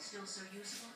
Still so useful?